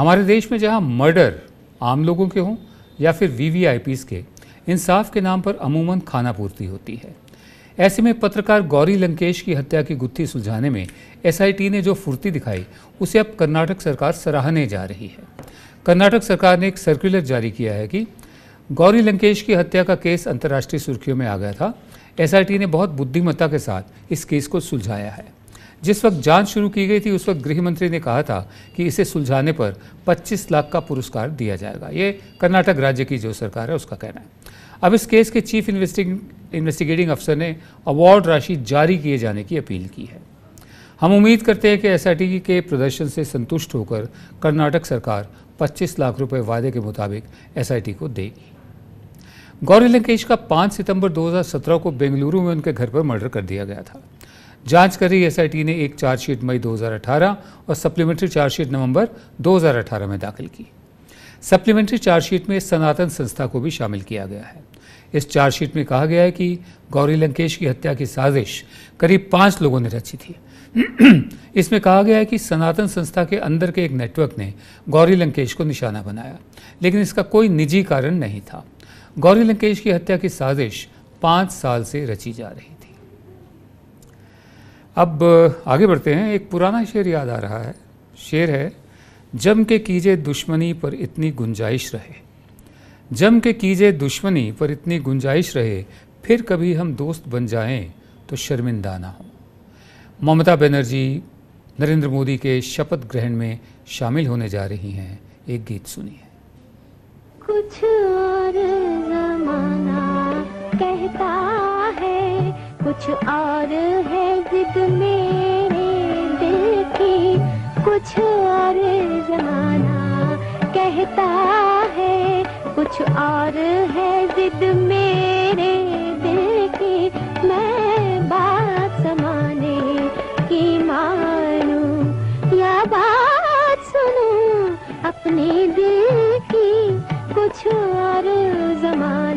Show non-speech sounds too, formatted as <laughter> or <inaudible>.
हमारे देश में जहाँ मर्डर आम लोगों के हों या फिर वीवीआईपीस के, इंसाफ के नाम पर अमूमन खाना पूर्ति होती है। ऐसे में पत्रकार गौरी लंकेश की हत्या की गुत्थी सुलझाने में एसआईटी ने जो फुर्ती दिखाई, उसे अब कर्नाटक सरकार सराहने जा रही है। कर्नाटक सरकार ने एक सर्कुलर जारी किया है कि गौरी लंकेश की हत्या का केस अंतर्राष्ट्रीय सुर्खियों में आ गया था। एसआईटी ने बहुत बुद्धिमत्ता के साथ इस केस को सुलझाया है। जिस वक्त जाँच शुरू की गई थी, उस वक्त गृह मंत्री ने कहा था कि इसे सुलझाने पर 25 लाख का पुरस्कार दिया जाएगा। ये कर्नाटक राज्य की जो सरकार है, उसका कहना है। अब इस केस के चीफ इन्वेस्टिगेटिंग अफसर ने अवार्ड राशि जारी किए जाने की अपील की है। हम उम्मीद करते हैं कि एसआईटी के प्रदर्शन से संतुष्ट होकर कर्नाटक सरकार 25 लाख रुपए वादे के मुताबिक एसआईटी को देगी। गौरी लंकेश का 5 सितंबर 2017 को बेंगलुरु में उनके घर पर मर्डर कर दिया गया था। जाँच कर रही एसआईटी ने एक चार्जशीट मई 2018 और सप्लीमेंट्री चार्जशीट नवंबर 2018 में दाखिल की। सप्लीमेंट्री चार्जशीट में सनातन संस्था को भी शामिल किया गया है। इस चार्जशीट में कहा गया है कि गौरी लंकेश की हत्या की साजिश करीब पाँच लोगों ने रची थी। <clears throat> इसमें कहा गया है कि सनातन संस्था के अंदर के एक नेटवर्क ने गौरी लंकेश को निशाना बनाया, लेकिन इसका कोई निजी कारण नहीं था। गौरी लंकेश की हत्या की साजिश पाँच साल से रची जा रही थी अब आगे बढ़ते हैं। एक पुराना शेर याद आ रहा है। शेर है, जम के कीजे दुश्मनी पर इतनी गुंजाइश रहे। जम के कीजे दुश्मनी पर इतनी गुंजाइश रहे, फिर कभी हम दोस्त बन जाएँ तो शर्मिंदा ना हो। ममता बनर्जी, नरेंद्र मोदी के शपथ ग्रहण में शामिल होने जा रही हैं। एक गीत सुनिए। कुछ कुछ और है जिद मेरे दिल की कुछ और जमाना कहता है। कुछ और है जिद मेरे दिल की मैं बात समाने की मानू या बात सुनू अपने दिल की कुछ और जमाना